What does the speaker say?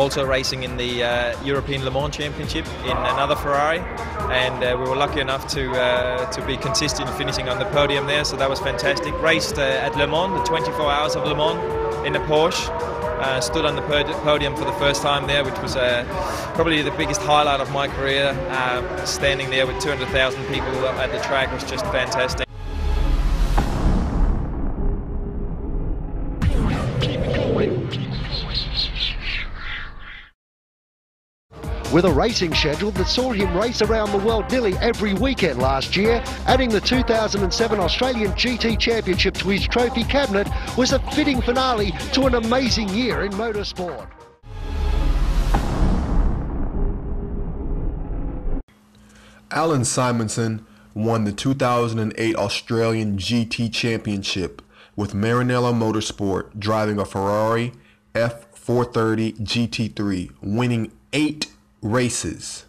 also racing in the uh, European Le Mans Championship in another Ferrari, and uh, we were lucky enough to uh, to be consistent finishing on the podium there. So that was fantastic. Raced uh, at Le Mans, the 24 hours of Le Mans in a Porsche. Uh, stood on the podium for the first time there, which was uh, probably the biggest highlight of my career. Standing there with 200,000 people at the track was just fantastic. With a racing schedule that saw him race around the world nearly every weekend last year, adding the 2007 Australian GT Championship to his trophy cabinet was a fitting finale to an amazing year in motorsport. Allan Simonsen won the 2008 Australian GT Championship with Maranello Motorsport driving a Ferrari F430 GT3, winning eight races.